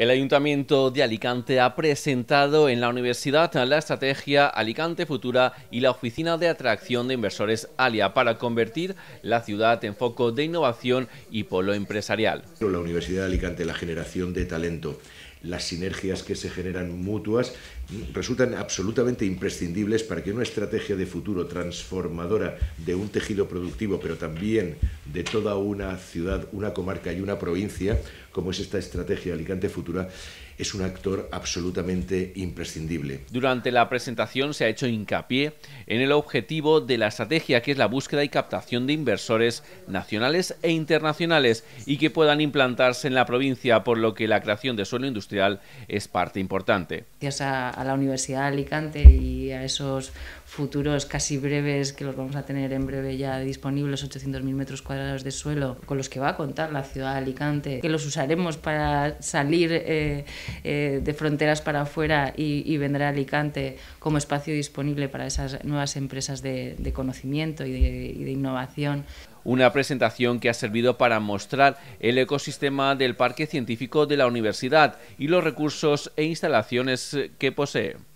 El Ayuntamiento de Alicante ha presentado en la universidad la estrategia Alicante Futura y la Oficina de Atracción de Inversores ALIA para convertir la ciudad en foco de innovación y polo empresarial. La Universidad de Alicante, la generación de talento, las sinergias que se generan mutuas resultan absolutamente imprescindibles para que una estrategia de futuro transformadora de un tejido productivo, pero también de toda una ciudad, una comarca y una provincia, como es esta estrategia Alicante Futura, es un actor absolutamente imprescindible. Durante la presentación se ha hecho hincapié en el objetivo de la estrategia, que es la búsqueda y captación de inversores nacionales e internacionales y que puedan implantarse en la provincia, por lo que la creación de suelo industrial es parte importante. Gracias a, a la Universidad de Alicante y a esos futuros casi breves que los vamos a tener en breve ya disponibles, 800.000 metros cuadrados de suelo, con los que va a contar la ciudad de Alicante, que los usaremos para salir eh, eh, de fronteras para afuera y, y, vender a Alicante como espacio disponible para esas nuevas empresas de, de conocimiento y de, y de innovación una presentación que ha servido para mostrar el ecosistema del parque científico de la universidad y los recursos e instalaciones que posee.